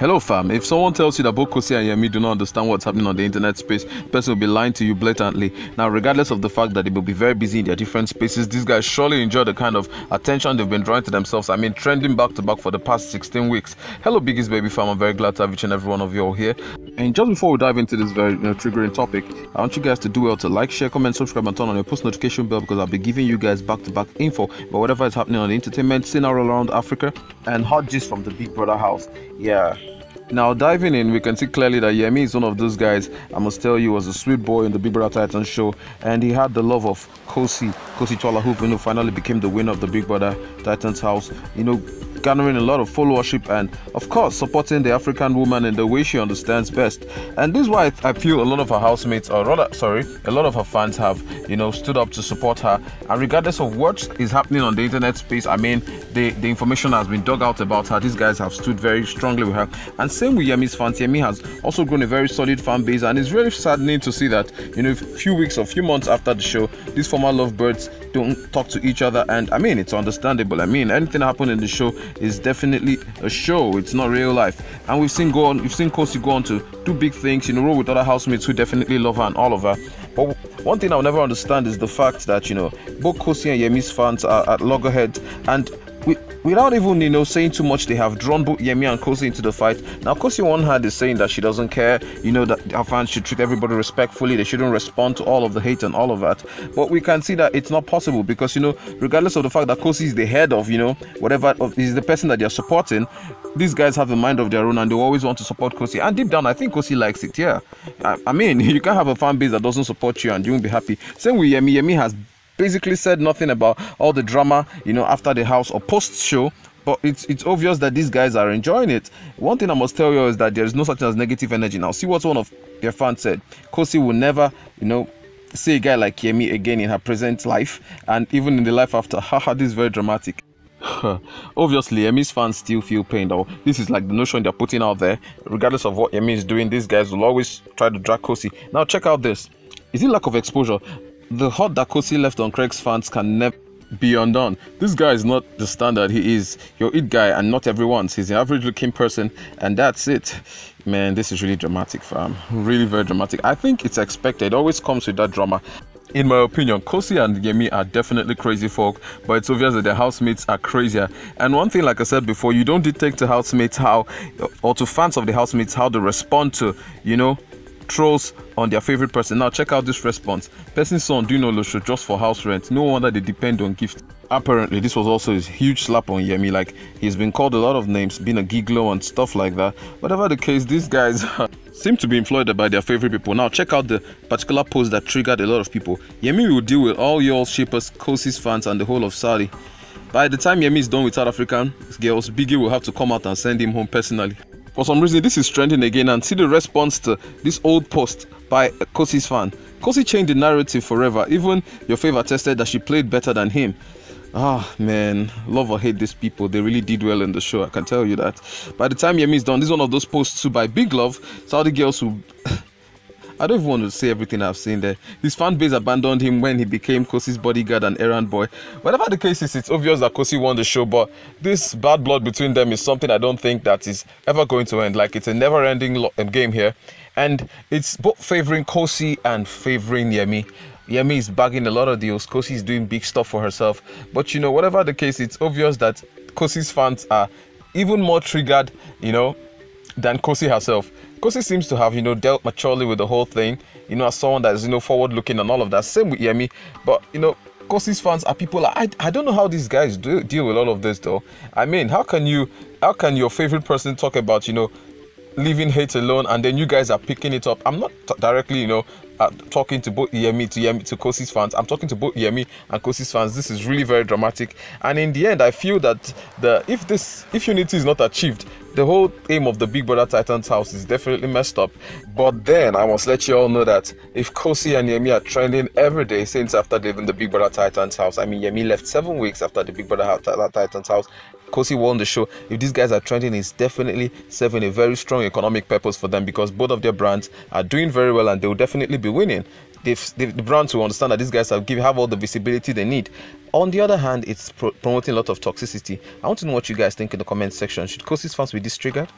Hello, fam. If someone tells you that both Khosi and Yemi do not understand what's happening on the internet space, the person will be lying to you blatantly. Now, regardless of the fact that they will be very busy in their different spaces, these guys surely enjoy the kind of attention they've been drawing to themselves. I mean, trending back to back for the past 16 weeks. Hello, Biggest Baby fam. I'm very glad to have each and every one of you all here. And just before we dive into this very you know, triggering topic, I want you guys to do well to like, share, comment, subscribe, and turn on your post notification bell because I'll be giving you guys back to back info about whatever is happening on the entertainment scene all around Africa and hot gist from the Big Brother house. Yeah. Now, diving in, we can see clearly that Yemi is one of those guys, I must tell you, was a sweet boy in the Big Brother Titans show, and he had the love of Khosi, Khosi Twala who finally became the winner of the Big Brother Titans house. You know, garnering a lot of followership and, of course, supporting the African woman in the way she understands best. And this is why I feel a lot of her housemates, or rather, sorry, a lot of her fans have, you know, stood up to support her. And regardless of what is happening on the internet space, I mean, the, the information has been dug out about her. These guys have stood very strongly with her. And same with Yemi's fans. Yemi has also grown a very solid fan base, and it's really saddening to see that, you know, a few weeks or few months after the show, these former lovebirds don't talk to each other. And I mean, it's understandable. I mean, anything happened in the show is definitely a show. It's not real life. And we've seen go on, we've seen Khosi go on to do big things in a row with other housemates who definitely love her and all of her. But one thing I'll never understand is the fact that you know both Khosi and Yemi's fans are at loggerheads and we, without even you know saying too much, they have drawn both Yemi and Khosi into the fight. Now, Khosi one hand is saying that she doesn't care, you know, that our fans should treat everybody respectfully, they shouldn't respond to all of the hate and all of that. But we can see that it's not possible because you know, regardless of the fact that Khosi is the head of you know whatever of, is the person that they're supporting, these guys have a mind of their own and they always want to support Khosi. And deep down, I think Khosi likes it. Yeah, I, I mean, you can't have a fan base that doesn't support you and you won't be happy. Same with Yemi. Yemi has basically said nothing about all the drama, you know, after the house or post show. But it's it's obvious that these guys are enjoying it. One thing I must tell you is that there is no such as negative energy. Now, see what one of their fans said. Khosi will never, you know, see a guy like Yemi again in her present life and even in the life after. Haha, this is very dramatic. Obviously, Yemi's fans still feel pain though. This is like the notion they're putting out there. Regardless of what Yemi is doing, these guys will always try to drag Khosi. Now, check out this. Is it lack of exposure? The hot that Khosi left on Cregx's fans can never be undone. This guy is not the standard. He is your it guy and not everyone's. He's an average looking person and that's it. Man, this is really dramatic, fam. Really very dramatic. I think it's expected. It always comes with that drama. In my opinion, Khosi and Yemi are definitely crazy folk, but it's obvious that their housemates are crazier. And one thing, like I said before, you don't dictate to housemates how, or to fans of the housemates how they respond to, you know, trolls on their favorite person. Now check out this response. Person's son do no show just for house rent. No wonder they depend on gift. Apparently, this was also a huge slap on Yemi. Like he's been called a lot of names, being a gigolo and stuff like that. Whatever the case, these guys seem to be employed by their favorite people. Now check out the particular post that triggered a lot of people. Yemi will deal with all y'all shapers, Khosi's fans, and the whole of Saudi. By the time Yemi is done with South African girls, Biggie will have to come out and send him home personally. For some reason, this is trending again and see the response to this old post by Khosi's fan. Khosi changed the narrative forever. Even your favor tested that she played better than him. Ah, man, love or hate these people. They really did well in the show, I can tell you that. By the time Yemi is done, this is one of those posts too by Big Love. Saudi girls who I don't even want to say everything I've seen there. His fan base abandoned him when he became Khosi's bodyguard and errand boy. Whatever the case is, it's obvious that Khosi won the show, but this bad blood between them is something I don't think that is ever going to end. Like it's a never-ending um, game here, and it's both favoring Khosi and favoring Yemi. Yemi is bagging a lot of deals. Khosi is doing big stuff for herself. But you know, whatever the case, it's obvious that Khosi's fans are even more triggered, you know, than Khosi herself. Khosi seems to have, you know, dealt maturely with the whole thing, you know, as someone that's, you know, forward looking and all of that. Same with Yemi. But, you know, Khosi's fans are people like, I, I don't know how these guys do deal with all of this though. I mean, how can you, how can your favorite person talk about, you know, leaving hate alone and then you guys are picking it up? I'm not directly, you know, uh, talking to both Yemi to Yemi to Khosi's fans. I'm talking to both Yemi and Khosi's fans. This is really very dramatic. And in the end, I feel that the if this if unity is not achieved, the whole aim of the Big Brother Titans house is definitely messed up. But then I must let you all know that if Khosi and Yemi are trending every day since after leaving the Big Brother Titans house, I mean Yemi left seven weeks after the Big Brother Titans house. Khosi won the show. If these guys are trending, it's definitely serving a very strong economic purpose for them because both of their brands are doing very well and they will definitely be winning. The brands will understand that these guys have give have all the visibility they need. On the other hand, it's pro- promoting a lot of toxicity. I want to know what you guys think in the comment section. Should Khosi's fans be this triggered?